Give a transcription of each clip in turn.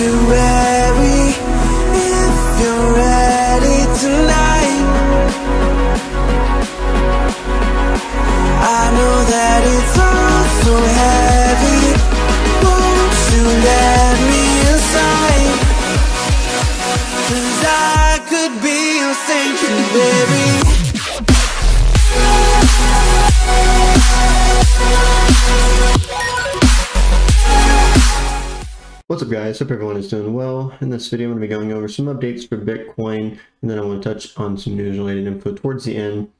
sanctuary if you're ready tonight. I know that it's all so heavy. Won't you let me inside? Cause I could be your sanctuary. What's up guys, hope everyone is doing well. In this video I'm going to be going over some updates for Bitcoin and then I want to touch on some news related info towards the end.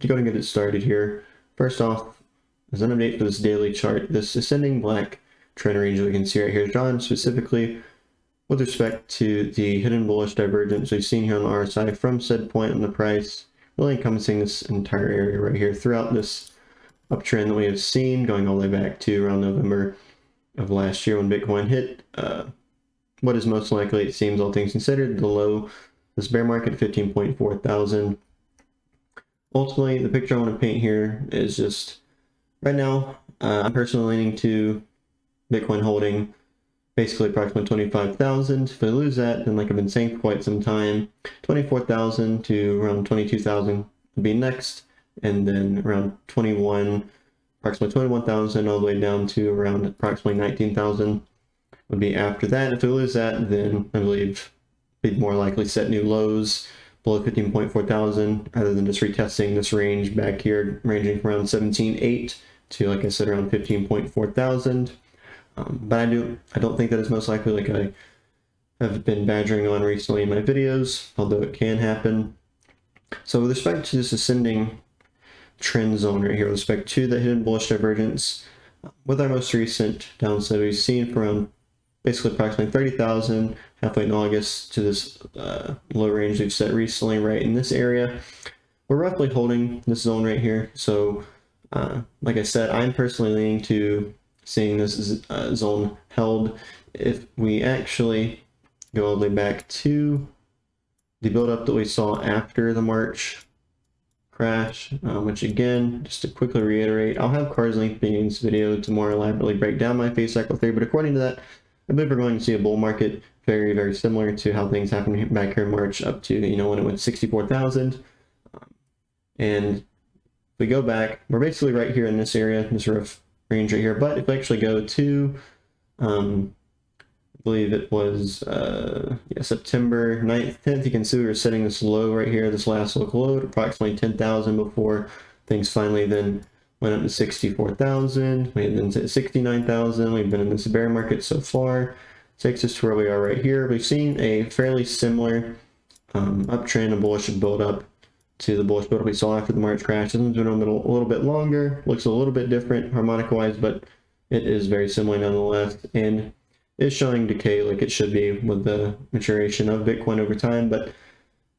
To go and get it started here, first off, as an update for this daily chart, this ascending black trend range that we can see right here is drawn specifically with respect to the hidden bullish divergence we've seen here on the RSI from said point on the price, really encompassing this entire area right here throughout this uptrend that we have seen going all the way back to around November of last year when Bitcoin hit uh, what is most likely, it seems, all things considered, the low this bear market, 15.4 thousand. Ultimately, the picture I want to paint here is just right now, uh, I'm personally leaning to Bitcoin holding basically approximately 25,000. If I lose that, then like I've been saying for quite some time, 24,000 to around 22,000 would be next, and then around 21 approximately 21,000 all the way down to around approximately 19,000 would be after that. If we lose that, then I believe we'd more likely set new lows below 15.4 thousand rather than just retesting this range back here ranging from around 17.8 to like I said around 15.4 thousand. Um, but I do I don't think that is most likely like I have been badgering on recently in my videos, although it can happen. So with respect to this ascending trend zone right here with respect to the hidden bullish divergence. With our most recent downside, we've seen from basically approximately 30,000 halfway in August to this uh, low range we've set recently right in this area. We're roughly holding this zone right here. So uh, like I said, I'm personally leaning to seeing this uh, zone held. If we actually go all the way back to the buildup that we saw after the March crash, um, which again, just to quickly reiterate, I'll have cards linked beginning this video to more elaborately break down my phase cycle theory, but according to that, I believe we're going to see a bull market very, very similar to how things happened back here in March up to, you know, when it went 64,000. Um, and if we go back, we're basically right here in this area, this rough range right here, but if we actually go to um, believe it was uh, yeah, September 9th, 10th. You can see we were setting this low right here, this last local low, approximately 10,000 before things finally then went up to 64,000. We had hit 69,000. We've been in this bear market so far. Takes us to where we are right here. We've seen a fairly similar um, uptrend, and bullish build up to the bullish build up we saw after the March crash. This one's been a little, a little bit longer, looks a little bit different harmonic wise, but it is very similar nonetheless. And is showing decay like it should be with the maturation of Bitcoin over time. But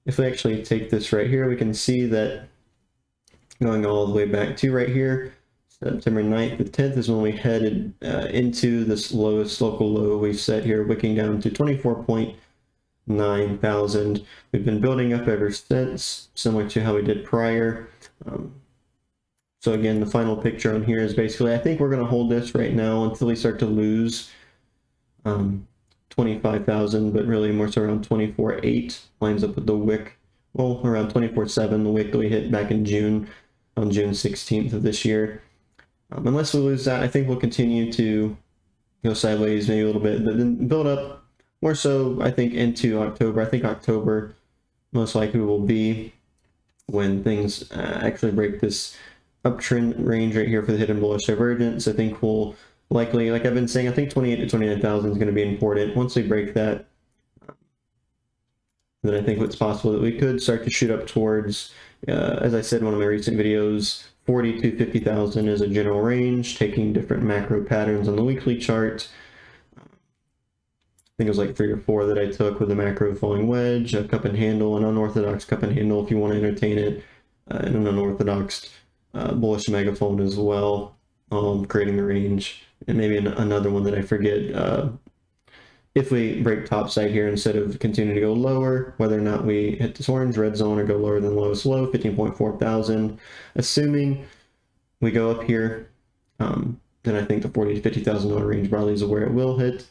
if we actually take this right here, we can see that going all the way back to right here, September 9th, the 10th is when we headed uh, into this lowest local low we've set here, wicking down to 24.9 thousand. We've been building up ever since, similar to how we did prior. Um, so again, the final picture on here is basically, I think we're going to hold this right now until we start to lose um, 25,000, but really more so around 24.8 lines up with the wick, well, around 24.7, the wick that we hit back in June, on June 16th of this year. Um, unless we lose that, I think we'll continue to go sideways maybe a little bit, but then build up more so, I think, into October. I think October most likely will be when things uh, actually break this uptrend range right here for the hidden bullish divergence. I think we'll likely, like I've been saying, I think 28 to 29,000 is going to be important. Once we break that, then I think it's possible that we could start to shoot up towards, uh, as I said in one of my recent videos, 40 to 50,000 is a general range, taking different macro patterns on the weekly chart. I think it was like three or four that I took with a macro falling wedge, a cup and handle, an unorthodox cup and handle if you want to entertain it, uh, and an unorthodox uh, bullish megaphone as well, um, creating a range and maybe an, another one that I forget. Uh, if we break topside here instead of continuing to go lower, whether or not we hit this orange red zone or go lower than lowest low, 15.4 thousand, assuming we go up here, um, then I think the 40 to 50,000 dollar range probably is where it will hit.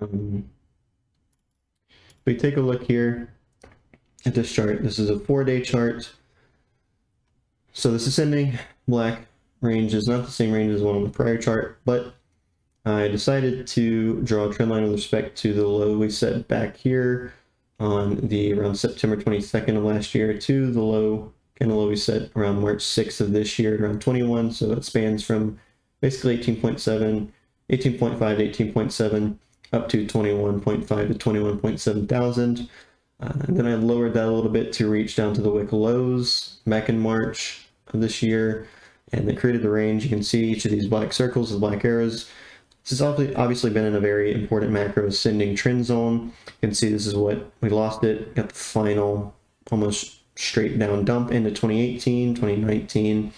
Um, we take a look here at this chart. This is a four-day chart. So this is ascending black range is not the same range as one on the prior chart, but I decided to draw a trend line with respect to the low we set back here on the around September 22nd of last year to the low, kind of low we set around March 6th of this year at around 21. So it spans from basically 18.7, 18.5 to 18.7 up to 21.5 to 21.7 thousand. Uh, and then I lowered that a little bit to reach down to the wick lows back in March of this year. And they created the range. You can see each of these black circles, the black arrows. This has obviously been in a very important macro ascending trend zone. You can see this is what we lost it, got the final almost straight down dump into 2018, 2019.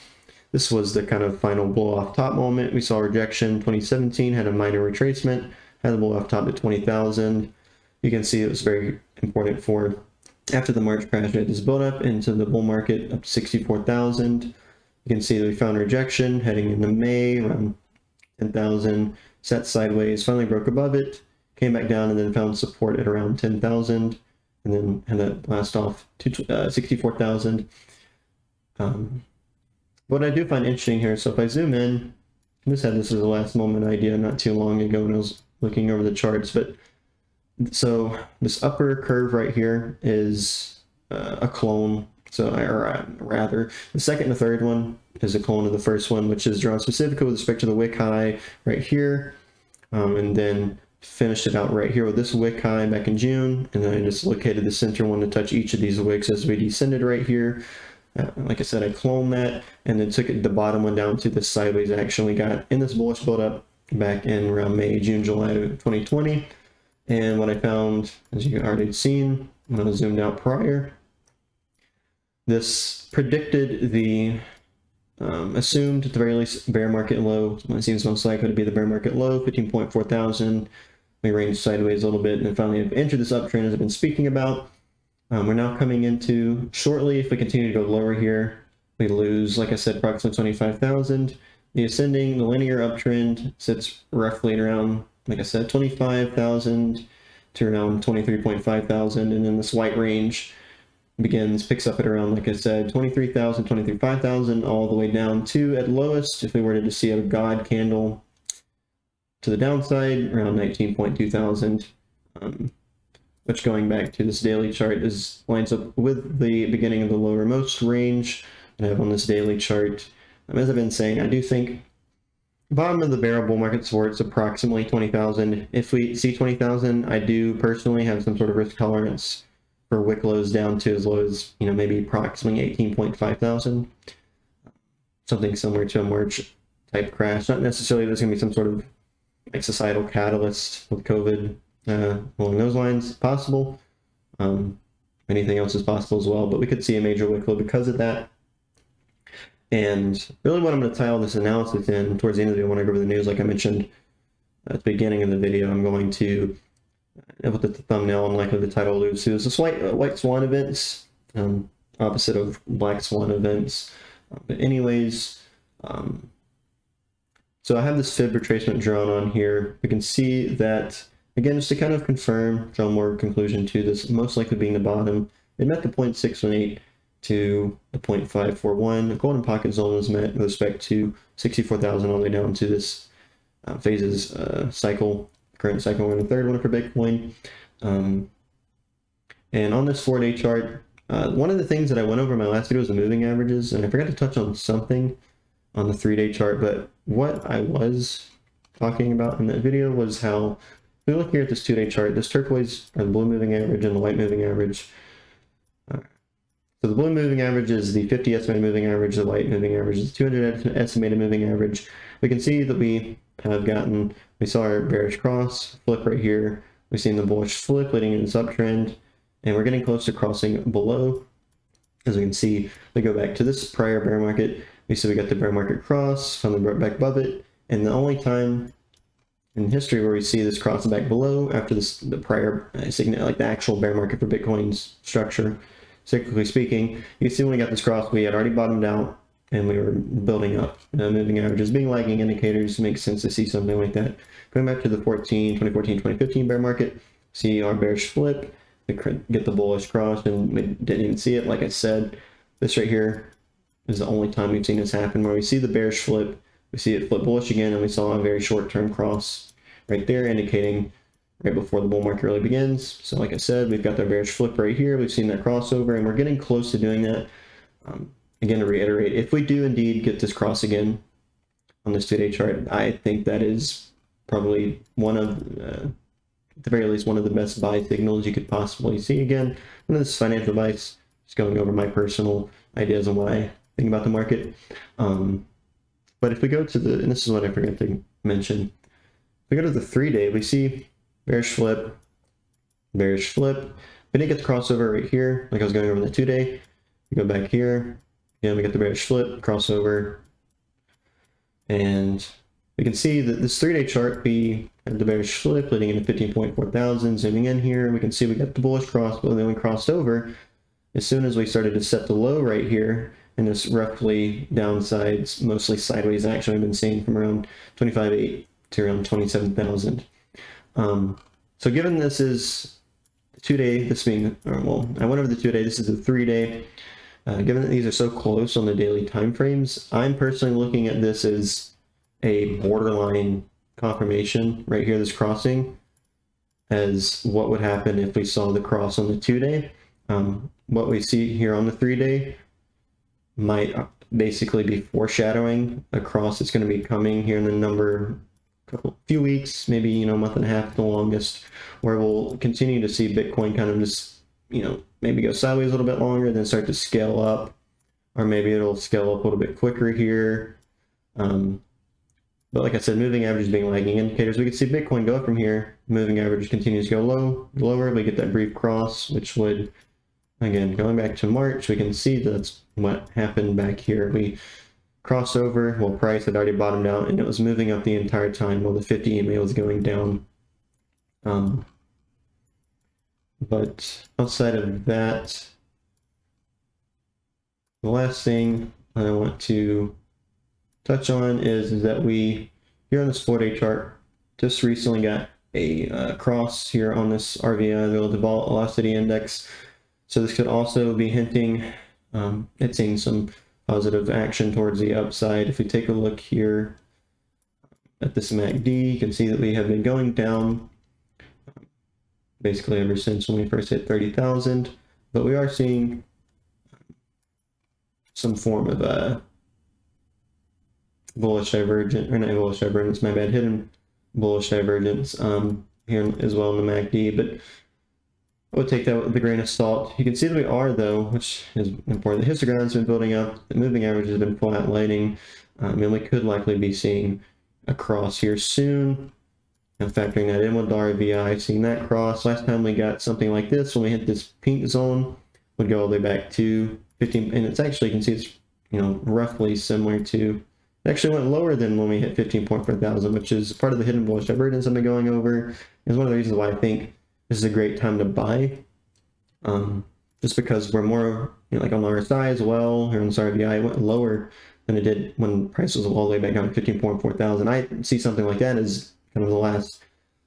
This was the kind of final blow off top moment. We saw rejection. 2017 had a minor retracement, had the blow off top to 20,000. You can see it was very important for after the March crash, we had this build up into the bull market up to 64,000. You can see that we found rejection heading into May around 10,000 set sideways, finally broke above it, came back down and then found support at around 10,000 and then had that blast off to uh, 64,000. Um, what I do find interesting here, so if I zoom in, just had this as a last moment idea not too long ago when I was looking over the charts, but so this upper curve right here is uh, a clone. So, or uh, rather, the second and the third one is a clone of the first one, which is drawn specifically with respect to the wick high right here. Um, and then finished it out right here with this wick high back in June. And then I just located the center one to touch each of these wicks as we descended right here. Uh, like I said, I cloned that and then took it, the bottom one down to the sideways action we got in this bullish buildup back in around May, June, July of 2020. And what I found, as you already seen, when I zoomed out prior, this predicted the um, assumed at the very least bear market low. It seems most likely to be the bear market low, 15.4 thousand. We ranged sideways a little bit and then finally have entered this uptrend as I've been speaking about. Um, we're now coming into shortly, if we continue to go lower here, we lose, like I said, approximately 25,000. The ascending, the linear uptrend sits roughly around, like I said, 25,000 to around 23.5 thousand. And then this white range begins, picks up at around, like I said, 23,000, 23,000, all the way down to, at lowest, if we were to see a God candle to the downside, around 19.2 thousand. Um, which going back to this daily chart is lines up with the beginning of the lowermost range that I have on this daily chart. Um, as I've been saying, I do think bottom of the barrel bull market supports approximately 20,000. If we see 20,000, I do personally have some sort of risk tolerance for wick lows down to as low as, you know, maybe approximately 18.5 thousand. Something similar to a March type crash. Not necessarily there's going to be some sort of like societal catalyst with COVID uh, along those lines possible. Um, anything else is possible as well, but we could see a major wick low because of that. And really what I'm going to tie all this analysis in towards the end of the video when I go over the news, like I mentioned at the beginning of the video, I'm going to uh, put the thumbnail and likely the title alludes to is this white, white swan events, um, opposite of black swan events. Uh, but anyways, um, so I have this fib retracement drawn on here. We can see that Again, just to kind of confirm, draw more conclusion to this, most likely being the bottom, it met the 0.618 to the 0.541. The golden pocket zone was met with respect to 64,000 all the way down to this uh, phases uh, cycle, current cycle. We're the third one for Bitcoin. Um, and on this four-day chart, uh, one of the things that I went over in my last video was the moving averages, and I forgot to touch on something on the three-day chart, but what I was talking about in that video was how we look here at this two-day chart, this turquoise the blue moving average and the white moving average. Uh, so the blue moving average is the 50 estimated moving average, the white moving average is the 200 estimated moving average. We can see that we have gotten, we saw our bearish cross flip right here. We've seen the bullish flip leading into this uptrend, and we're getting close to crossing below. As we can see, we go back to this prior bear market. We see we got the bear market cross, finally back above it, and the only time in history where we see this cross back below after this the prior uh, signal, like the actual bear market for Bitcoin's structure. Cyclically speaking, you see when we got this cross, we had already bottomed out and we were building up. Uh, moving averages being lagging indicators makes sense to see something like that. Going back to the 14, 2014, 2015 bear market, see our bearish flip, get the bullish cross, and we didn't even see it. Like I said, this right here is the only time we've seen this happen where we see the bearish flip, we see it flip bullish again, and we saw a very short-term cross right there indicating right before the bull market really begins. So like I said, we've got the bearish flip right here. We've seen that crossover and we're getting close to doing that. Um, again, to reiterate, if we do indeed get this cross again on this two-day chart, I think that is probably one of, uh, at the very least, one of the best buy signals you could possibly see. Again, of this financial advice, just going over my personal ideas on what I think about the market. Um, but if we go to the, and this is what I forgot to mention, if we go to the three-day, we see bearish flip, bearish flip. We it gets crossover right here, like I was going over the two-day. We go back here, we get the bearish flip, crossover, and we can see that this three-day chart, we had the bearish flip leading into 15.4 thousand. Zooming in here, we can see we got the bullish cross, but then we crossed over. As soon as we started to set the low right here, and this roughly downsides, mostly sideways action I've been seeing from around 25.8 to around 27,000. Um, so given this is two day, this being, well, I went over the two day, this is the three day. Uh, given that these are so close on the daily time frames, I'm personally looking at this as a borderline confirmation right here, this crossing, as what would happen if we saw the cross on the two day. Um, what we see here on the three day might basically be foreshadowing a cross that's going to be coming here in the number couple few weeks, maybe you know, month and a half the longest, where we'll continue to see Bitcoin kind of just you know maybe go sideways a little bit longer, then start to scale up, or maybe it'll scale up a little bit quicker here. Um, but like I said, moving averages being lagging indicators, we can see Bitcoin go up from here. Moving average continues to go low, lower. We get that brief cross, which would, again, going back to March, we can see that's what happened back here. We crossover, well, price had already bottomed out and it was moving up the entire time while the 50 EMA was going down. Um, but outside of that, the last thing I want to touch on is, is that we, here on this four-day chart, just recently got a uh, cross here on this RVI, the velocity index. So this could also be hinting um, at seeing some positive action towards the upside. If we take a look here at this MACD, you can see that we have been going down basically ever since when we first hit 30,000, but we are seeing some form of a bullish divergence, or not bullish divergence, my bad, hidden bullish divergence um, here as well in the MACD, but I would take that with a grain of salt. You can see that we are, though, which is important. The histogram has been building up. The moving average has been flatlining. Um, and we could likely be seeing a cross here soon. And factoring that in with RVI, seeing that cross. Last time we got something like this, when we hit this pink zone, would go all the way back to 15. And it's actually, you can see it's, you know, roughly similar to, it actually went lower than when we hit 15.4 thousand, which is part of the hidden bullish divergence I've been going over. Is one of the reasons why I think this is a great time to buy. Um, just because we're more you know, like on RSI as well, here on the RVI, it went lower than it did when prices was all the way back down to 15.4 thousand. I see something like that as kind of the last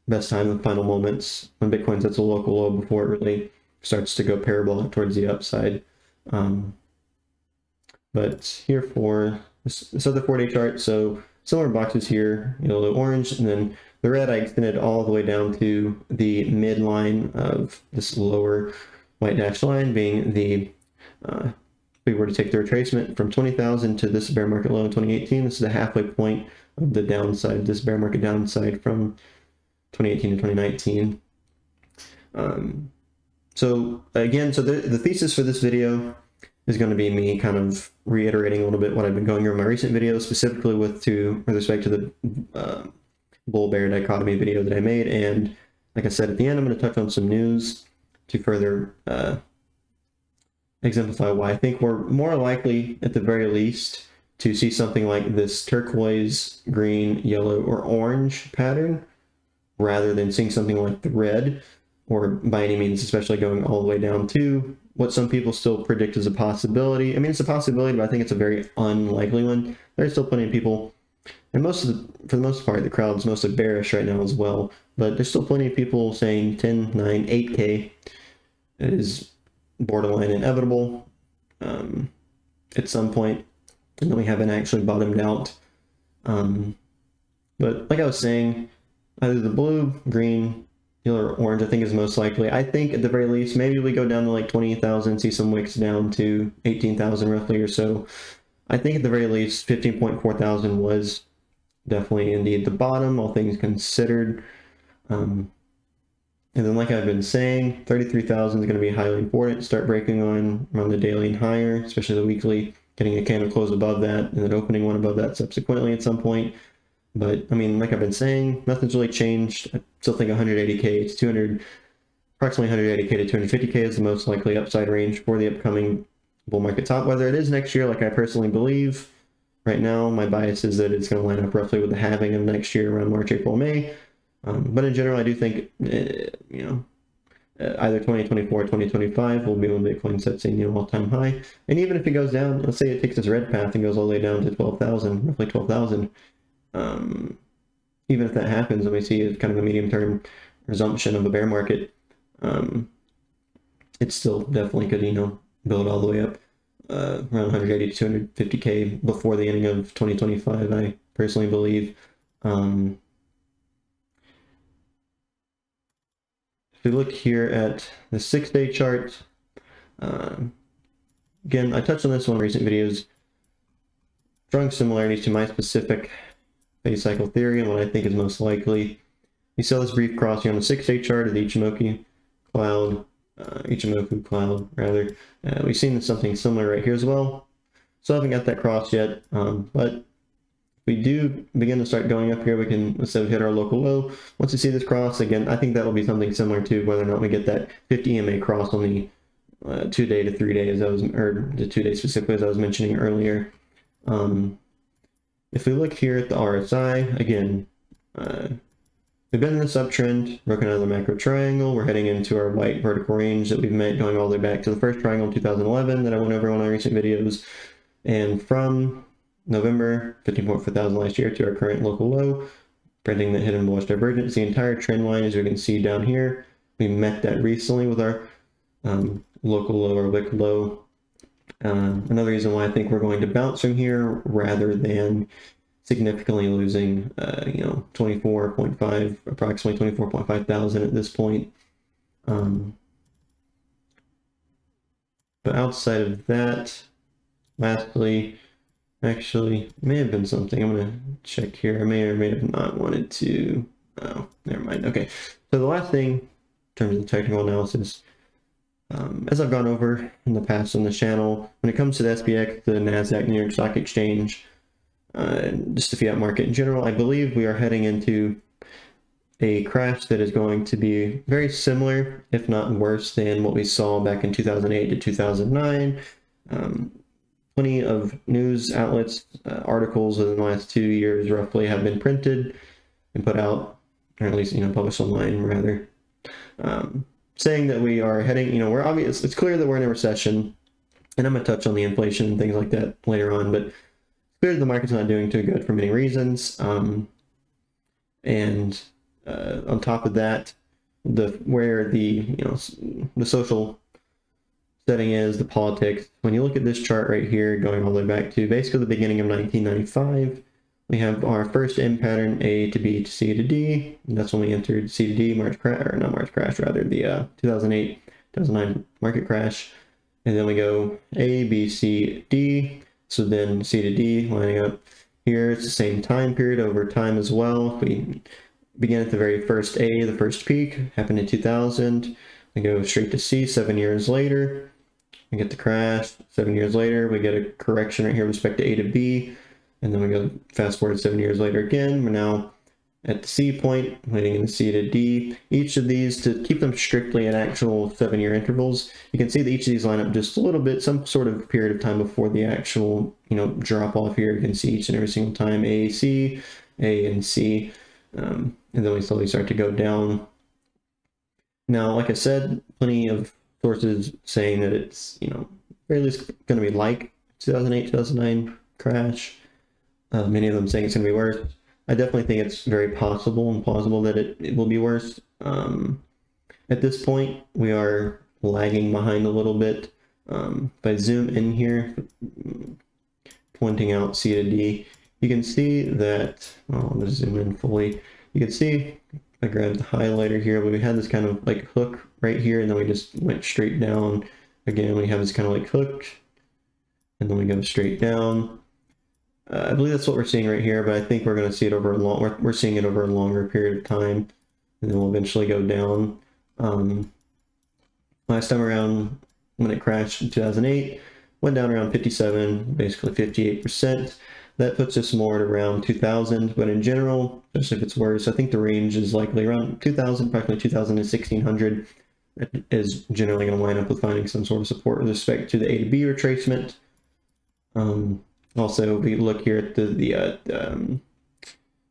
best time, the final moments when Bitcoin's at a local low before it really starts to go parabolic towards the upside. Um, but here for this, this other four-day chart, so similar boxes here, you know, the orange, and then the red I extended all the way down to the midline of this lower white dashed line being the, uh, we were to take the retracement from 20,000 to this bear market low in 2018. This is the halfway point of the downside, this bear market downside from 2018 to 2019. Um, so again, so the, the thesis for this video is going to be me kind of reiterating a little bit what I've been going through in my recent videos, specifically with to with respect to the uh, bull bear dichotomy video that I made. And like I said, at the end, I'm going to touch on some news to further uh, exemplify why I think we're more likely, at the very least, to see something like this turquoise, green, yellow, or orange pattern rather than seeing something like the red or by any means, especially going all the way down to what some people still predict as a possibility. I mean, it's a possibility, but I think it's a very unlikely one. There's still plenty of people, and most of the, for the most part, the crowd's mostly bearish right now as well. But there's still plenty of people saying 10, 9, 8K is borderline inevitable um, at some point, and we haven't actually bottomed out. Um, but like I was saying, either the blue, green, yellow, or orange, I think is most likely. I think at the very least, maybe we go down to like 20,000, see some wicks down to 18,000 roughly or so. I think at the very least, 15.4 thousand was definitely indeed the bottom, all things considered. Um, and then like I've been saying, 33,000 is going to be highly important. Start breaking on around the daily and higher, especially the weekly, getting a candle close above that and then opening one above that subsequently at some point. But I mean, like I've been saying, nothing's really changed. I still think 180k to 200, approximately 180k to 250k is the most likely upside range for the upcoming bull market top. Whether it is next year, like I personally believe, right now my bias is that it's going to line up roughly with the halving of next year around March, April, May. Um, but in general, I do think, uh, you know, uh, either 2024 or 2025 will be when Bitcoin sets a new all-time high. And even if it goes down, let's say it takes this red path and goes all the way down to 12,000, roughly 12,000, um, even if that happens and we see kind of a medium term resumption of a bear market, um, it still definitely could, you know, build all the way up uh, around 180 to 250k before the ending of 2025, I personally believe. Um, if we look here at the six day chart, um, again, I touched on this one in recent videos, strong similarities to my specific phase cycle theory and what I think is most likely. We saw this brief crossing on the six-day chart of the Ichimoku cloud, uh, Ichimoku cloud rather. Uh, we've seen something similar right here as well. So I haven't got that cross yet, um, but we do begin to start going up here, we can of hit our local low. Once you see this cross again, I think that'll be something similar to whether or not we get that 50 EMA cross on the uh, two day to three days, I was, or the two days specifically as I was mentioning earlier. Um, if we look here at the RSI, again, uh, we've been in this uptrend, broken out of the macro triangle. We're heading into our white vertical range that we've met going all the way back to the first triangle in 2011 that I went over on our recent videos. And from November 15.4 thousand last year to our current local low, printing that hidden bullish divergence, the entire trend line, as we can see down here, we met that recently with our um, local low or wick low. Um, another reason why I think we're going to bounce from here rather than significantly losing, uh, you know, 24.5, approximately 24.5 thousand at this point. Um, but outside of that, lastly, actually, may have been something. I'm to check here. I may or may have not wanted to. Oh, never mind. Okay. So the last thing, in terms of technical analysis, um, as I've gone over in the past on the channel, when it comes to the SPX, the NASDAQ, New York Stock Exchange, uh, just the fiat market in general, I believe we are heading into a crash that is going to be very similar, if not worse, than what we saw back in 2008 to 2009. Um, plenty of news outlets, uh, articles in the last two years roughly have been printed and put out, or at least, you know, published online rather. Um, saying that we are heading, you know, we're obvious, it's clear that we're in a recession, and I'm going to touch on the inflation and things like that later on, but it's clear that the market's not doing too good for many reasons. Um, and uh, on top of that, the where the you know the social setting is, the politics. When you look at this chart right here, going all the way back to basically the beginning of 1995, we have our first M pattern A to B to C to D. That's when we entered C to D, March crash, or not March crash, rather the uh, 2008, 2009 market crash. And then we go A, B, C, D. So then C to D lining up here. It's the same time period over time as well. We begin at the very first A, the first peak, happened in 2000. We go straight to C seven years later. We get the crash. Seven years later, we get a correction right here with respect to A to B. And then we go fast forward seven years later again. We're now at the C point, heading into C to D. Each of these, to keep them strictly at actual seven-year intervals, you can see that each of these line up just a little bit, some sort of period of time before the actual, you know, drop off here. You can see each and every single time A, C, A, and C. Um, and then we slowly start to go down. Now, like I said, plenty of sources saying that it's, you know, very least going to be like 2008, 2009 crash. Uh, many of them saying it's going to be worse. I definitely think it's very possible and plausible that it, it will be worse. Um, at this point, we are lagging behind a little bit. Um, if I zoom in here, pointing out C to D, you can see that, oh, I'll just zoom in fully. You can see, I grabbed the highlighter here, but we had this kind of like hook right here, and then we just went straight down. Again, we have this kind of like hook, and then we go straight down. Uh, I believe that's what we're seeing right here, but I think we're going to see it over a long, we're, we're seeing it over a longer period of time, and then we'll eventually go down. Um, last time around, when it crashed in 2008, went down around 57, basically 58%. That puts us more at around 2000, but in general, especially if it's worse, I think the range is likely around 2000, approximately 2000 to 1600 is generally going to line up with finding some sort of support with respect to the A to B retracement. Um, also, we look here at the, the, uh, um,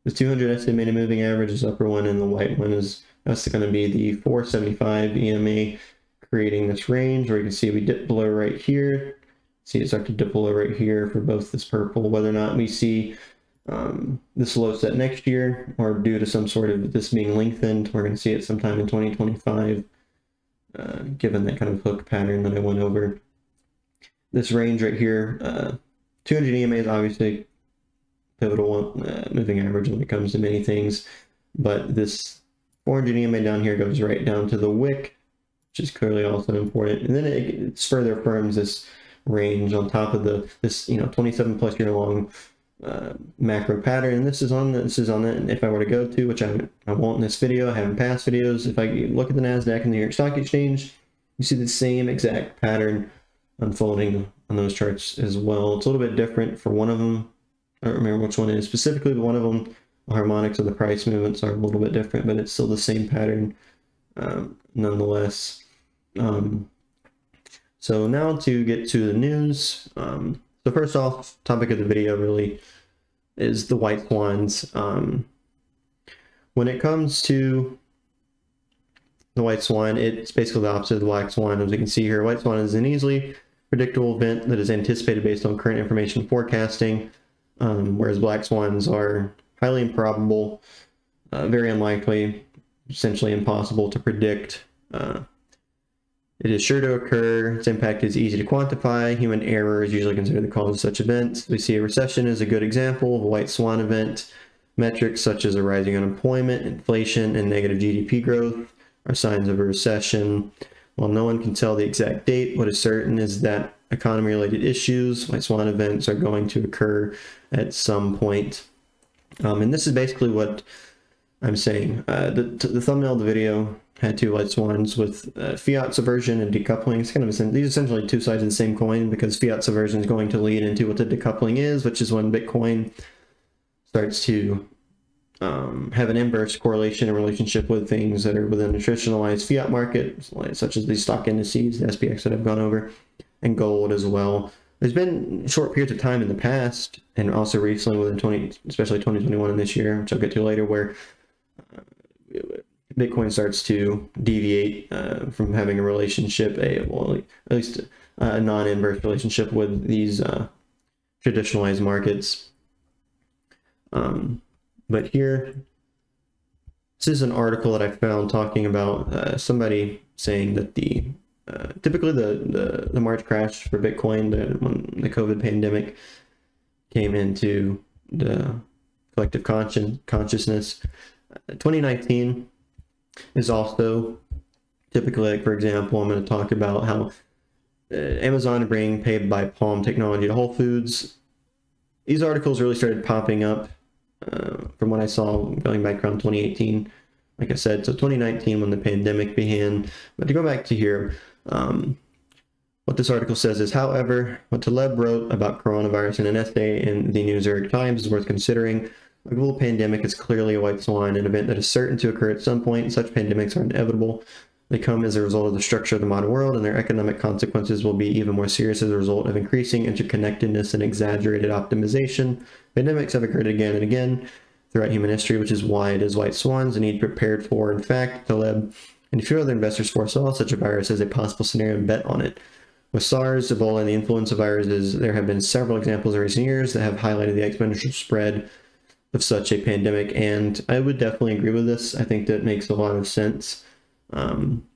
the 200 estimated moving average is upper one, and the white one is that's going to be the 475 EMA, creating this range where you can see we dip below right here. See it start to dip below right here for both this purple, whether or not we see um, this low set next year or due to some sort of this being lengthened, we're going to see it sometime in 2025, uh, given that kind of hook pattern that I went over. This range right here, uh, 200 EMA is obviously pivotal uh, moving average when it comes to many things, but this 400 EMA down here goes right down to the wick, which is clearly also important. And then it, it further affirms this range on top of the this you know 27 plus year long uh, macro pattern. This is on this is on it. If I were to go to, which I, I won't in this video, I have in past videos, if I look at the NASDAQ and the New York Stock Exchange, you see the same exact pattern unfolding on those charts as well. It's a little bit different for one of them. I don't remember which one is specifically, but one of them, the harmonics of the price movements are a little bit different, but it's still the same pattern um, nonetheless. Um, so now to get to the news. Um, so first off, topic of the video really is the white swans. Um, when it comes to the white swan, it's basically the opposite of the black swan. As we can see here, white swan is an easily predictable event that is anticipated based on current information forecasting, um, whereas black swans are highly improbable, uh, very unlikely, essentially impossible to predict. Uh, it is sure to occur. Its impact is easy to quantify. Human error is usually considered the cause of such events. We see a recession as a good example of a white swan event. Metrics such as a rising unemployment, inflation, and negative GDP growth are signs of a recession. While no one can tell the exact date, what is certain is that economy-related issues, white swan events, are going to occur at some point. Um, and this is basically what I'm saying. Uh, the, the thumbnail of the video had two white swans with uh, fiat subversion and decoupling. It's kind of these are essentially two sides of the same coin because fiat subversion is going to lead into what the decoupling is, which is when Bitcoin starts to um, have an inverse correlation and relationship with things that are within a traditionalized fiat market, such as these stock indices, the SPX that I've gone over, and gold as well. There's been short periods of time in the past, and also recently within 20, especially 2021 and this year, which I'll get to later, where uh, Bitcoin starts to deviate uh, from having a relationship, a well, at least a non-inverse relationship with these uh, traditionalized markets. Um, but here, this is an article that I found talking about uh, somebody saying that the uh, typically the, the, the March crash for Bitcoin, the, when the COVID pandemic came into the collective conscience consciousness, uh, 2019 is also typically, like for example, I'm going to talk about how uh, Amazon bringing paid by Palm technology to Whole Foods. These articles really started popping up uh, from what I saw going back around 2018. Like I said, so 2019 when the pandemic began. But to go back to here, um, what this article says is, however, what Taleb wrote about coronavirus in an essay in the New Zurich Times is worth considering. A global pandemic is clearly a white swan, an event that is certain to occur at some point. Such pandemics are inevitable. They come as a result of the structure of the modern world, and their economic consequences will be even more serious as a result of increasing interconnectedness and exaggerated optimization. Pandemics have occurred again and again throughout human history, which is why it is white swans and need prepared for. In fact, Taleb and a few other investors foresaw such a virus as a possible scenario and bet on it. With SARS, Ebola, and the influenza viruses, there have been several examples in recent years that have highlighted the exponential spread of such a pandemic, and I would definitely agree with this. I think that makes a lot of sense. Um,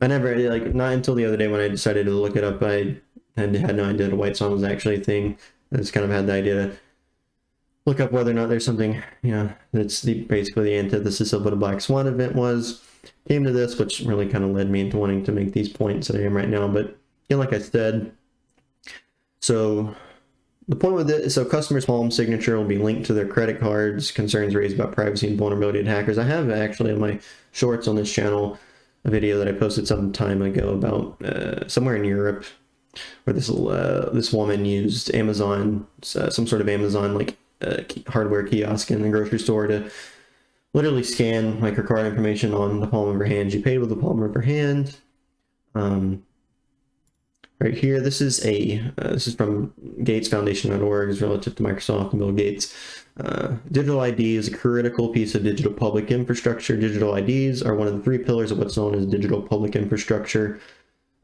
I never, like, not until the other day when I decided to look it up, I had, had no idea that White Swan was actually a thing. I just kind of had the idea to look up whether or not there's something, you know, that's the, basically the antithesis of what a Black Swan event was. Came to this, which really kind of led me into wanting to make these points that I am right now. But, you know, like I said, so the point with it, so customers' palm signature will be linked to their credit cards, concerns raised about privacy and vulnerability to hackers. I have actually in my shorts on this channel a video that I posted some time ago about uh, somewhere in Europe where this uh, this woman used Amazon, uh, some sort of Amazon like uh, hardware kiosk in the grocery store to literally scan like her card information on the palm of her hand. She paid with the palm of her hand. Um, right here, this is a uh, this is from GatesFoundation.org. is relative to Microsoft and Bill Gates. Uh, digital ID is a critical piece of digital public infrastructure. Digital IDs are one of the three pillars of what's known as digital public infrastructure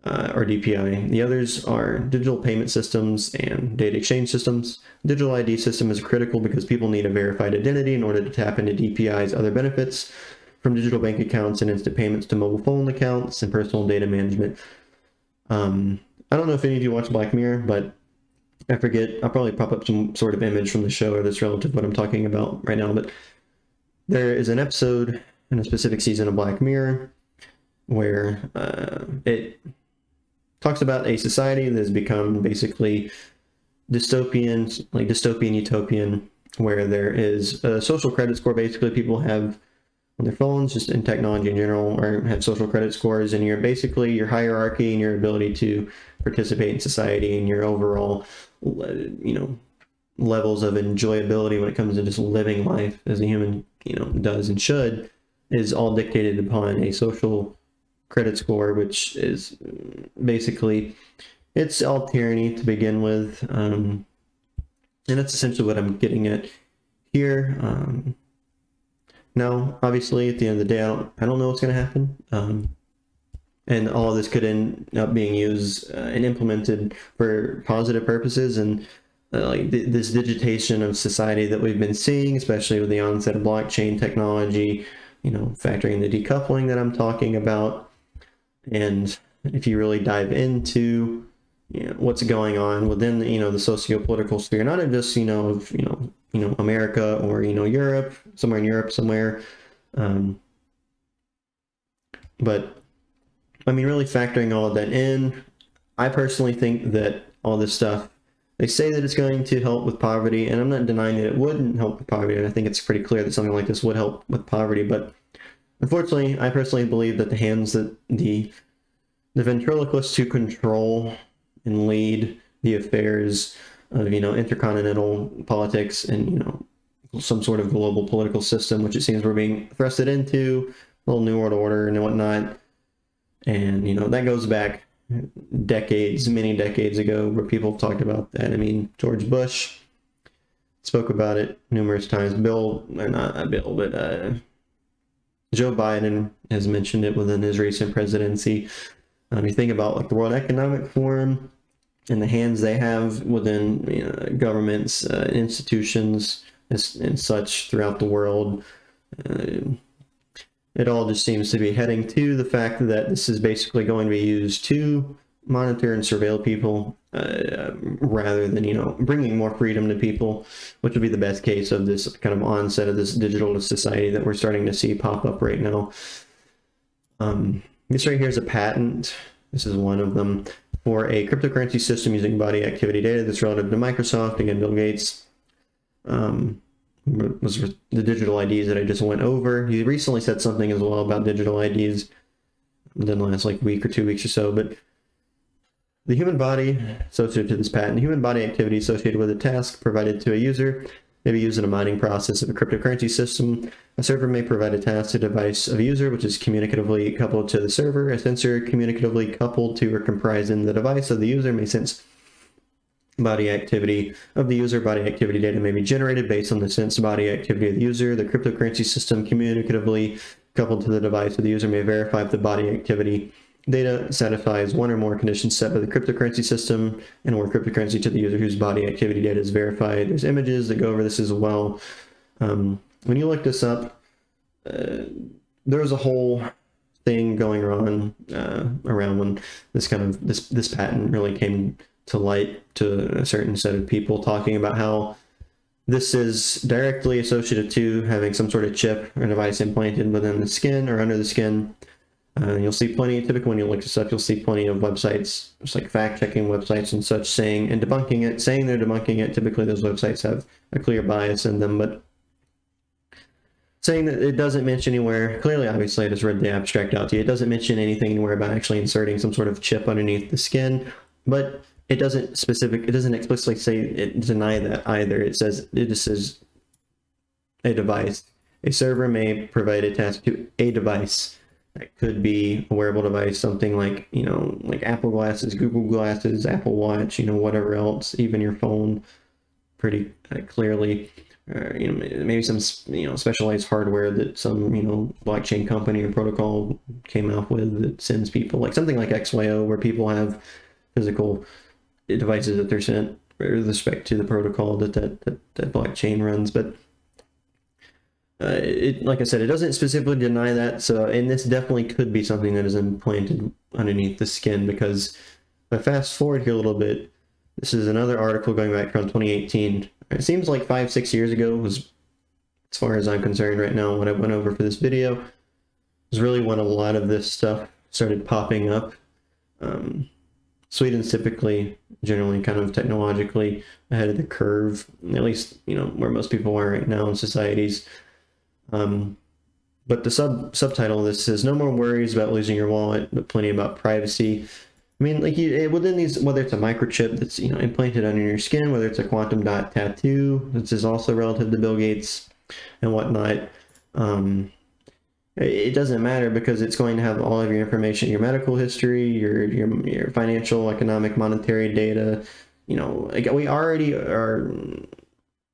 uh, or DPI. The others are digital payment systems and data exchange systems. Digital ID system is critical because people need a verified identity in order to tap into DPI's other benefits, from digital bank accounts and instant payments to mobile phone accounts and personal data management. Um, I don't know if any of you watch Black Mirror, but I forget. I'll probably pop up some sort of image from the show or that's relative to what I'm talking about right now. But there is an episode in a specific season of Black Mirror where uh, it talks about a society that has become basically dystopian, like dystopian utopian, where there is a social credit score. Basically, people have on their phones, just in technology in general, or have social credit scores, and you're basically your hierarchy and your ability to participate in society and your overall, you know, levels of enjoyability when it comes to just living life as a human, you know, does and should, is all dictated upon a social credit score, which is basically it's all tyranny to begin with, um, and that's essentially what I'm getting at here. Um, now, obviously, at the end of the day, I don't, I don't know what's going to happen, um, and all of this could end up being used uh, and implemented for positive purposes and. Uh, like th this digitation of society that we've been seeing, especially with the onset of blockchain technology, you know, factoring the decoupling that I'm talking about, and if you really dive into you know, what's going on within the, you know the socio-political sphere, not just you know of you know you know America or you know Europe, somewhere in Europe somewhere, um, but I mean really factoring all of that in, I personally think that all this stuff they say that it's going to help with poverty, and I'm not denying that it wouldn't help with poverty, and I think it's pretty clear that something like this would help with poverty, but Unfortunately, I personally believe that the hands that the the ventriloquists who control and lead the affairs of you know intercontinental politics and you know some sort of global political system, which it seems we're being thrusted into, a little new world order and whatnot. And you know that goes back decades, many decades ago, where people talked about that. I mean, George Bush spoke about it numerous times. Bill, or not Bill, but uh, Joe Biden has mentioned it within his recent presidency. Um, you think about like the World Economic Forum and the hands they have within you know, governments, uh, institutions, and, and, such throughout the world. Uh, it all just seems to be heading to the fact that this is basically going to be used to monitor and surveil people uh, rather than you know bringing more freedom to people which would be the best case of this kind of onset of this digital society that we're starting to see pop up right now um, this right here is a patent this is one of them for a cryptocurrency system using body activity data that's relative to microsoft again bill gates um, was the digital IDs that I just went over. He recently said something as well about digital IDs the last like week or two weeks or so, but the human body associated to this patent, human body activity associated with a task provided to a user may be used in a mining process of a cryptocurrency system. A server may provide a task to a device of a user, which is communicatively coupled to the server. A sensor communicatively coupled to or comprised in the device of the user may sense body activity of the user. Body activity data may be generated based on the sense body activity of the user. The cryptocurrency system communicatively coupled to the device, where the user may verify if the body activity data satisfies one or more conditions set by the cryptocurrency system and or cryptocurrency to the user whose body activity data is verified. There's images that go over this as well. Um, when you look this up, uh, there was a whole thing going on uh, around when this kind of this this patent really came to light to a certain set of people talking about how this is directly associated to having some sort of chip or device implanted within the skin or under the skin. Uh, you'll see plenty, typically when you look this up, you'll see plenty of websites, just like fact-checking websites and such saying and debunking it, saying they're debunking it. Typically those websites have a clear bias in them, but saying that it doesn't mention anywhere, clearly, obviously, I just read the abstract out to you. It doesn't mention anything anywhere about actually inserting some sort of chip underneath the skin, but it doesn't specific, it doesn't explicitly say it deny that either. It says, it just says a device. A server may provide a task to a device. That could be a wearable device, something like, you know, like Apple glasses, Google glasses, Apple Watch, you know, whatever else, even your phone, pretty uh, clearly. Or you know maybe some you know specialized hardware that some you know blockchain company or protocol came out with that sends people like something like XYO where people have physical devices that they're sent with respect to the protocol that that, that, that blockchain runs. But uh, it like I said it doesn't specifically deny that so and this definitely could be something that is implanted underneath the skin because if I fast forward here a little bit this is another article going back from 2018 it seems like five, six years ago was, as far as I'm concerned right now, when I went over for this video, was really when a lot of this stuff started popping up. Um, Sweden's typically, generally kind of technologically ahead of the curve, at least, you know, where most people are right now in societies. Um, but the sub subtitle of this says, no more worries about losing your wallet, but plenty about privacy. I mean, like you, within these, whether it's a microchip that's you know implanted under your skin, whether it's a quantum dot tattoo, this is also relative to Bill Gates and whatnot. Um, it doesn't matter because it's going to have all of your information, your medical history, your your your financial, economic, monetary data. You know, like we already are,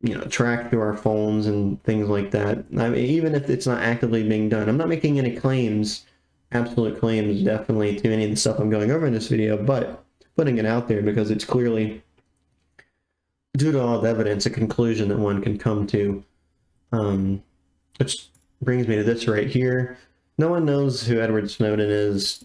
you know, tracked through our phones and things like that. I mean, even if it's not actively being done, I'm not making any claims absolute claims definitely to any of the stuff I'm going over in this video, but putting it out there because it's clearly, due to all the evidence, a conclusion that one can come to. Um, which brings me to this right here. No one knows who Edward Snowden is.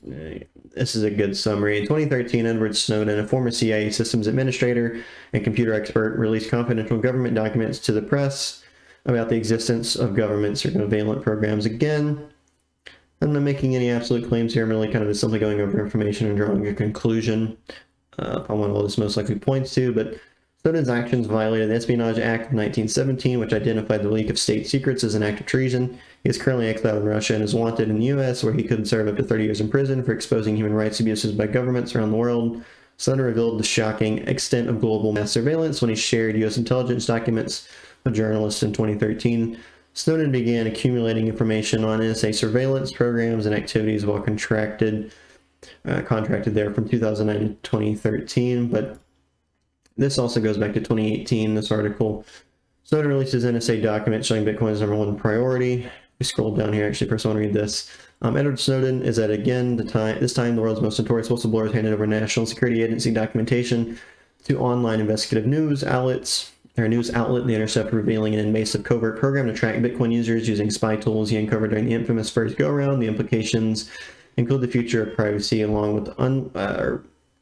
This is a good summary. In 2013, Edward Snowden, a former CIA systems administrator and computer expert, released confidential government documents to the press about the existence of government surveillance programs. Again, I'm not making any absolute claims here. I'm really kind of simply going over information and drawing a conclusion uh, upon what all this most likely points to. But Snowden's actions violated the Espionage Act of 1917, which identified the leak of state secrets as an act of treason. He is currently exiled in Russia and is wanted in the U.S., where he could serve up to 30 years in prison for exposing human rights abuses by governments around the world. Snowden revealed the shocking extent of global mass surveillance when he shared U.S. intelligence documents with journalists in 2013. Snowden began accumulating information on NSA surveillance programs and activities while contracted uh, contracted there from 2009 to 2013. But this also goes back to 2018. This article. Snowden releases NSA document showing Bitcoin's number one priority. We scroll down here actually first I want to read this. Um, Edward Snowden is at again the time this time the world's most notorious whistleblowers handed over national security agency documentation to online investigative news outlets their news outlet, The Intercept, revealing an invasive covert program to track Bitcoin users using spy tools he uncovered during the infamous first go-around. The implications include the future of privacy along with un, uh,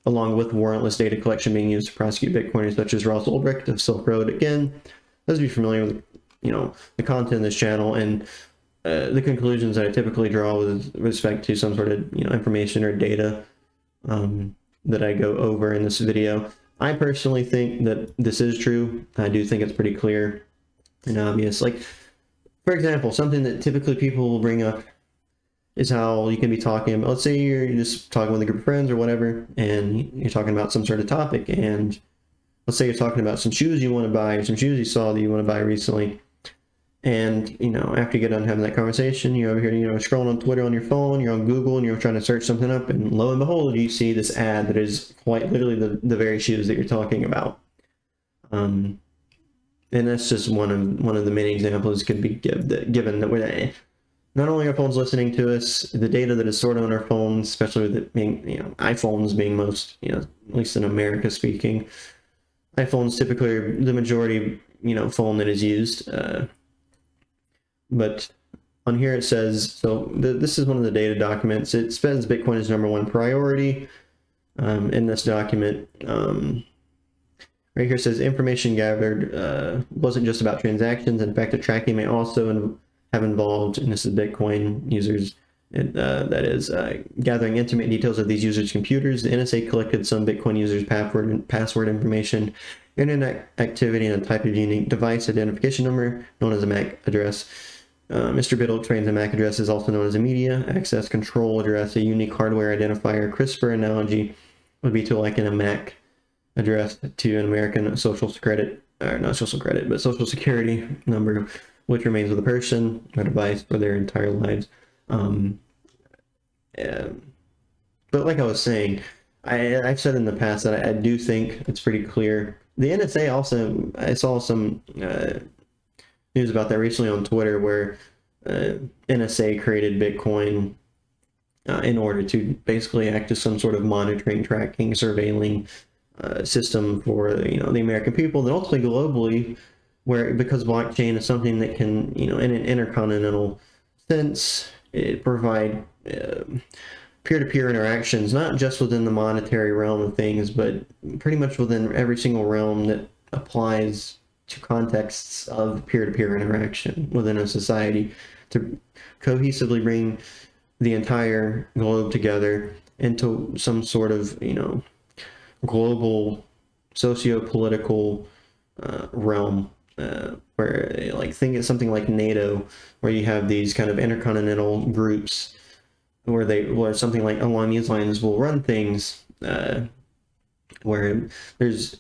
along with warrantless data collection being used to prosecute Bitcoiners such as Ross Ulbricht of Silk Road. Again, those of you familiar with you know the content of this channel and uh, the conclusions that I typically draw with respect to some sort of you know information or data um, that I go over in this video. I personally think that this is true. I do think it's pretty clear and obvious. Like, for example, something that typically people will bring up is how you can be talking about, let's say you're just talking with a group of friends or whatever, and you're talking about some sort of topic, and let's say you're talking about some shoes you want to buy or some shoes you saw that you want to buy recently, and, you know, after you get done having that conversation, you're over here, you know, scrolling on Twitter on your phone, you're on Google, and you're trying to search something up, and lo and behold, you see this ad that is quite literally the, the very shoes that you're talking about. Um, and that's just one of one of the many examples could be give, that, given that we're not only are phones listening to us, the data that is stored on our phones, especially it being, you know, iPhones being most, you know, at least in America speaking, iPhones typically are the majority, you know, phone that is used. Uh, but on here it says, so the, this is one of the data documents. It says Bitcoin is number one priority um, in this document. Um, right here says information gathered uh, wasn't just about transactions. In fact, the tracking may also have involved, and this is Bitcoin users, uh, that is uh, gathering intimate details of these users' computers. The NSA collected some Bitcoin users' password, and password information, internet activity, and a type of unique device identification number known as a MAC address. Uh, Mr. Biddle trains a MAC address is also known as a media access control address, a unique hardware identifier. CRISPR analogy would be to liken a MAC address to an American social credit, or not social credit, but social security number, which remains with a person or device for their entire lives. Um, but like I was saying, I, I've said in the past that I, I, do think it's pretty clear. The NSA also, I saw some uh, news about that recently on Twitter where uh, NSA created Bitcoin uh, in order to basically act as some sort of monitoring, tracking, surveilling uh, system for you know the American people, then ultimately globally, where because blockchain is something that can you know in an intercontinental sense, it provide uh, peer-to-peer interactions, not just within the monetary realm of things, but pretty much within every single realm that applies to contexts of peer-to-peer interaction within a society to cohesively bring the entire globe together into some sort of, you know, global socio-political uh, realm uh, where like think of something like NATO, where you have these kind of intercontinental groups where they where something like along these lines will run things uh, where there's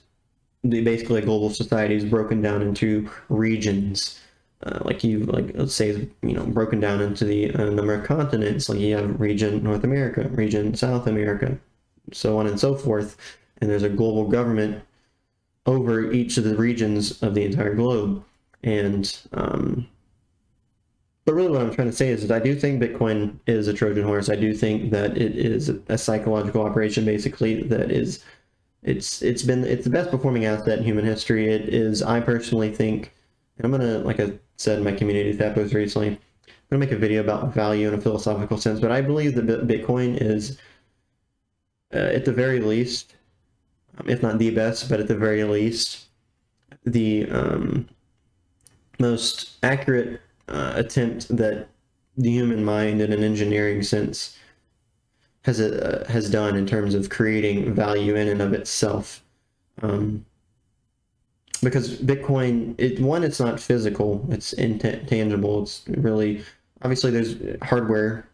the basically a global society is broken down into regions. Uh, like you like let's say you know broken down into the uh, number of continents like you have region north america region south america so on and so forth and there's a global government over each of the regions of the entire globe and um, but really what i'm trying to say is, that i do think bitcoin is a trojan horse i do think that it is a psychological operation basically that is it's it's been it's the best performing asset in human history. It is I personally think, and I'm gonna like I said in my community tab post recently, I'm gonna make a video about value in a philosophical sense. But I believe that Bitcoin is, uh, at the very least, um, if not the best, but at the very least, the um, most accurate uh, attempt that the human mind in an engineering sense has a, uh, has done in terms of creating value in and of itself. Um, because Bitcoin, it one, it's not physical; it's intangible. It's really obviously there's hardware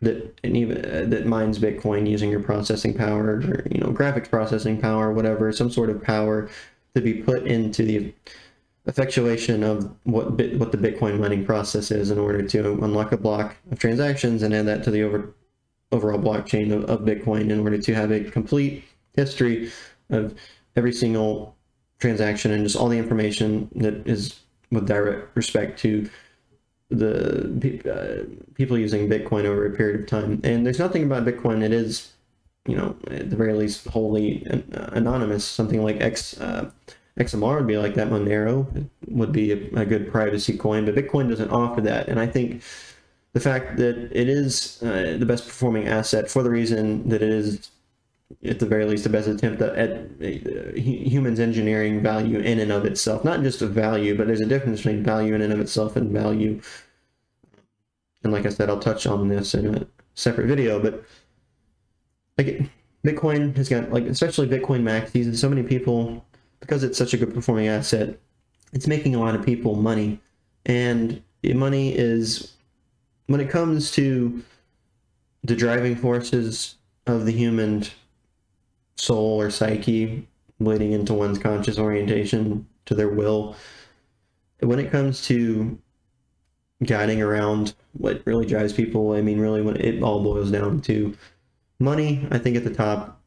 that even uh, that mines Bitcoin using your processing power or you know graphics processing power, whatever, some sort of power to be put into the effectuation of what bit, what the Bitcoin mining process is in order to unlock a block of transactions and add that to the over overall blockchain of, of Bitcoin in order to have a complete history of every single transaction and just all the information that is with direct respect to the uh, people using Bitcoin over a period of time. And there's nothing about Bitcoin that is, you know, at the very least wholly anonymous. Something like X uh, XMR would be like that. Monero would be a, a good privacy coin, but Bitcoin doesn't offer that. And I think the fact that it is uh, the best performing asset for the reason that it is at the very least the best attempt at, uh, humans engineering value in and of itself. Not just a value but there's a difference between value in and of itself and value. And like i said i'll touch on this in a separate video but like bitcoin has got like especially bitcoin maxis and so many people because it's such a good performing asset it's making a lot of people money. And money is when it comes to the driving forces of the human soul or psyche bleeding into one's conscious orientation to their will, when it comes to guiding around what really drives people, I mean, really, when it all boils down to money, I think at the top.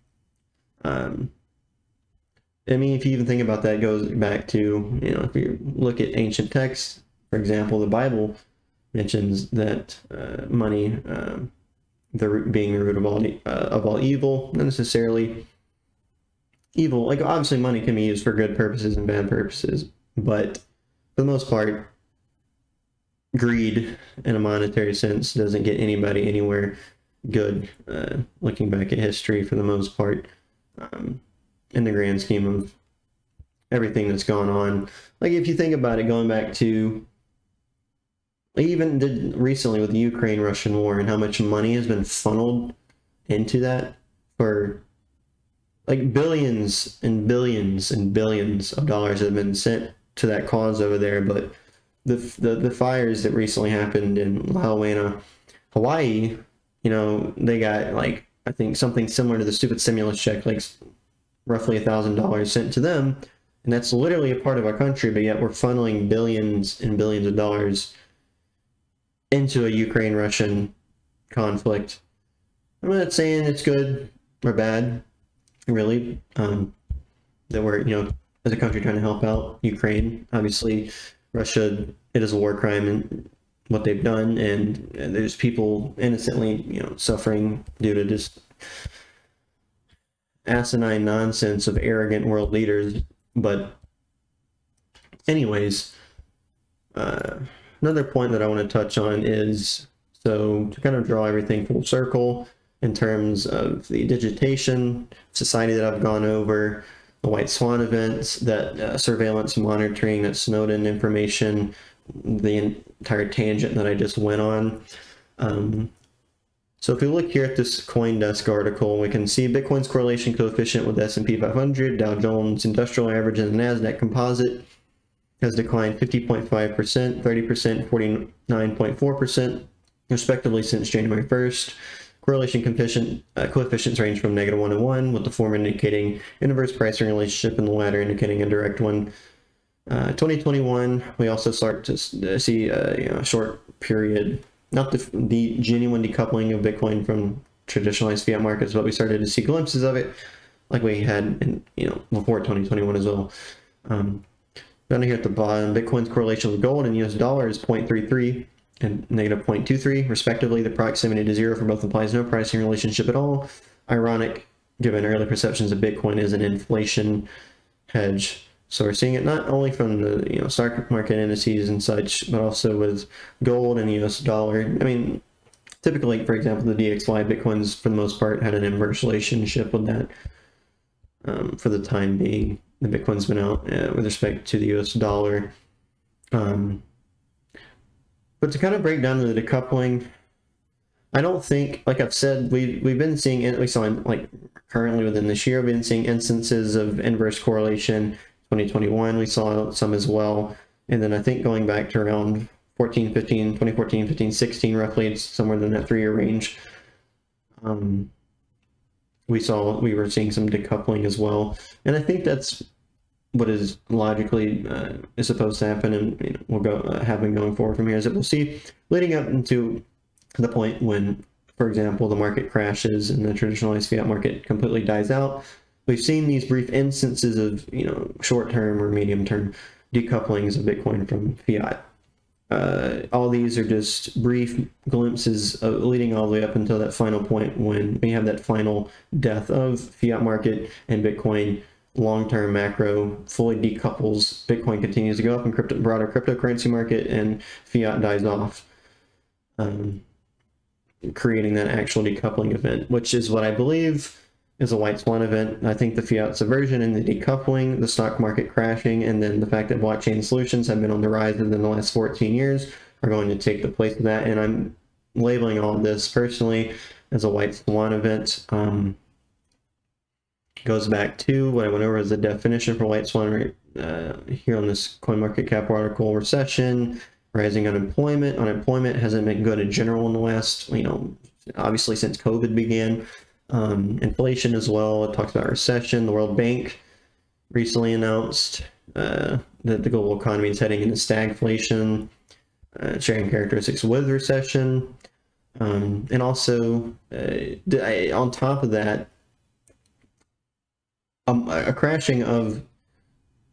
Um, I mean, if you even think about that, goes back to, you know, if you look at ancient texts, for example, the Bible, mentions that uh, money, um, the root, being the root of all uh, of all evil, not necessarily evil. Like obviously, money can be used for good purposes and bad purposes, but for the most part, greed in a monetary sense doesn't get anybody anywhere good. Uh, looking back at history, for the most part, um, in the grand scheme of everything that's gone on, like if you think about it, going back to even did recently with the Ukraine Russian war and how much money has been funneled into that for like billions and billions and billions of dollars have been sent to that cause over there. But the the, the fires that recently happened in Lahaina, Hawaii, you know, they got like I think something similar to the stupid stimulus check, like roughly a thousand dollars sent to them, and that's literally a part of our country. But yet we're funneling billions and billions of dollars into a Ukraine Russian conflict. I'm not saying it's good or bad, really. Um, that we're, you know, as a country trying to help out Ukraine. Obviously, Russia, it is a war crime and what they've done, and, and there's people innocently, you know, suffering due to just asinine nonsense of arrogant world leaders. But, anyways, uh, another point that I want to touch on is so to kind of draw everything full circle in terms of the digitation society that I've gone over, the White Swan events, that uh, surveillance monitoring, that Snowden information, the entire tangent that I just went on. Um, so if we look here at this CoinDesk article, we can see Bitcoin's correlation coefficient with S&P 500, Dow Jones Industrial Average, and the NASDAQ Composite has declined 50.5%, 30%, 49.4%, respectively since January 1st. Correlation coefficient, uh, coefficients range from negative 1 and 1, with the former indicating inverse pricing relationship and the latter indicating a direct one. Uh, 2021, we also start to uh, see a you know, short period, not the, the genuine decoupling of Bitcoin from traditionalized fiat markets, but we started to see glimpses of it, like we had in you know before 2021 as well. Um, down here at the bottom, Bitcoin's correlation with gold and US dollar is 0.33 and negative 0.23 respectively. The proximity to zero for both implies no pricing relationship at all. Ironic, given early perceptions of Bitcoin as an inflation hedge. So we're seeing it not only from the you know stock market indices and such, but also with gold and the US dollar. I mean, typically, for example, the DXY Bitcoins for the most part had an inverse relationship with that um, for the time being the Bitcoin's been out uh, with respect to the US dollar. Um, but to kind of break down the decoupling, I don't think, like I've said, we, we've been seeing, at we saw like currently within this year, we've been seeing instances of inverse correlation. 2021, we saw some as well. And then I think going back to around 14, 15, 2014, 15, 16, roughly, it's somewhere in that three year range. Um, we saw we were seeing some decoupling as well, and I think that's what is logically uh, is supposed to happen, and you know, we'll go uh, happen going forward from here. Is that we'll see leading up into the point when, for example, the market crashes and the traditionalized fiat market completely dies out. We've seen these brief instances of you know short term or medium term decouplings of Bitcoin from fiat uh, all these are just brief glimpses of leading all the way up until that final point when we have that final death of fiat market and Bitcoin long-term macro fully decouples. Bitcoin continues to go up in crypto, broader cryptocurrency market and fiat dies off, um, creating that actual decoupling event, which is what I believe is a white swan event. I think the fiat subversion and the decoupling, the stock market crashing, and then the fact that blockchain solutions have been on the rise within the last 14 years are going to take the place of that. And I'm labeling all of this personally as a white swan event. Um, goes back to what I went over as the definition for white swan uh, here on this CoinMarketCap article. Recession, rising unemployment. Unemployment hasn't been good in general in the last, you know, obviously since COVID began um, inflation as well. It talks about recession. The World Bank recently announced uh, that the global economy is heading into stagflation, uh, sharing characteristics with recession. Um, and also, uh, on top of that, um, a crashing of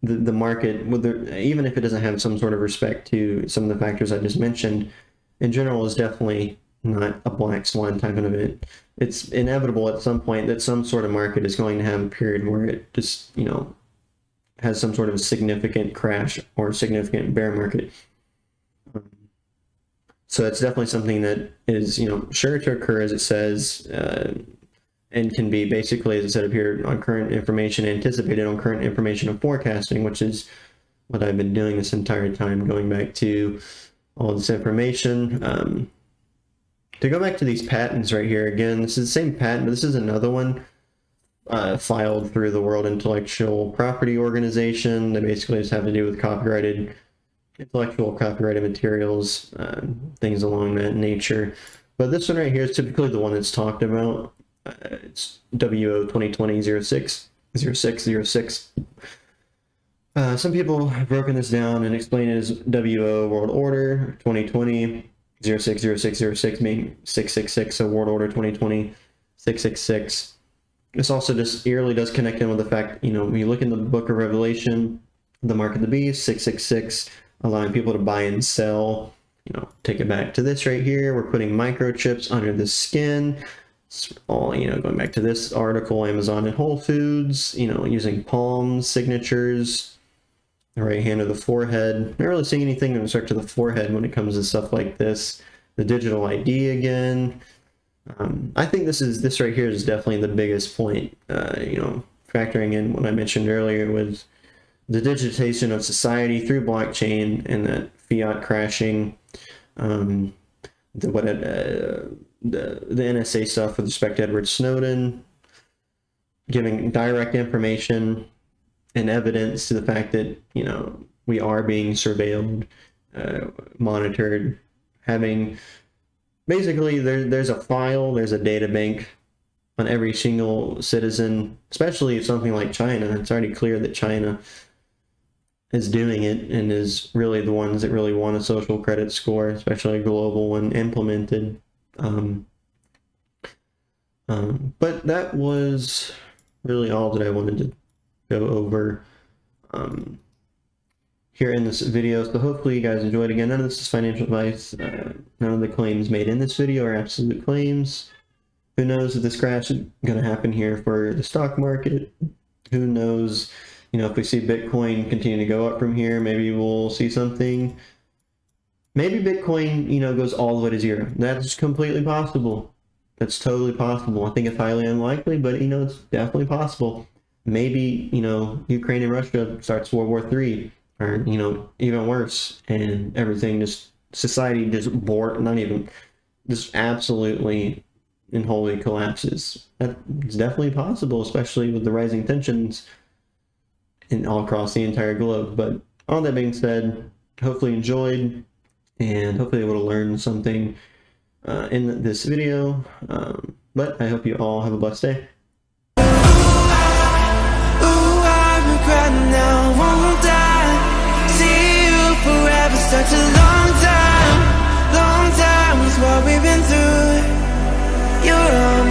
the, the market, whether, even if it doesn't have some sort of respect to some of the factors I just mentioned, in general is definitely not a black swan type of event. It's inevitable at some point that some sort of market is going to have a period where it just, you know, has some sort of significant crash or significant bear market. So it's definitely something that is, you know, sure to occur as it says, uh, and can be basically, as I said up here, on current information, anticipated on current information of forecasting, which is what I've been doing this entire time, going back to all this information. Um, to go back to these patents right here again, this is the same patent, but this is another one uh, filed through the World Intellectual Property Organization. They basically just have to do with copyrighted, intellectual copyrighted materials, uh, things along that nature. But this one right here is typically the one that's talked about. Uh, it's WO 2020-06, 0606. Uh, some people have broken this down and explained it as WO World Order 2020 060606 meaning 666, so World Order 2020 666. This also just eerily does connect in with the fact, you know, when you look in the book of Revelation, the mark of the beast, 666, allowing people to buy and sell. You know, take it back to this right here. We're putting microchips under the skin. All, you know, going back to this article, Amazon and Whole Foods, you know, using palm signatures, the right hand of the forehead. Not really seeing anything in respect to the forehead when it comes to stuff like this. The digital ID again. Um, I think this is this right here is definitely the biggest point. Uh, you know, factoring in what I mentioned earlier with the digitization of society through blockchain and that fiat crashing. Um, the what it, uh, the the NSA stuff with respect to Edward Snowden, giving direct information and evidence to the fact that you know we are being surveilled, uh, monitored, having basically there, there's a file, there's a data bank on every single citizen, especially if something like China. It's already clear that China is doing it and is really the ones that really want a social credit score, especially a global one implemented. Um, um, but that was really all that I wanted to go over um, here in this video. So hopefully you guys enjoyed. Again, none of this is financial advice. Uh, none of the claims made in this video are absolute claims. Who knows if this crash is going to happen here for the stock market? Who knows, you know, if we see Bitcoin continue to go up from here, maybe we'll see something. Maybe Bitcoin, you know, goes all the way to zero. That's completely possible. That's totally possible. I think it's highly unlikely, but, you know, it's definitely possible maybe you know Ukraine and Russia starts World War Three, or you know even worse, and everything just society just bored, not even just absolutely and wholly collapses. That's definitely possible, especially with the rising tensions in all across the entire globe. But all that being said, hopefully enjoyed, and hopefully able to learn something uh, in this video. Um, but I hope you all have a blessed day. such a long time Long time what we've been through You're on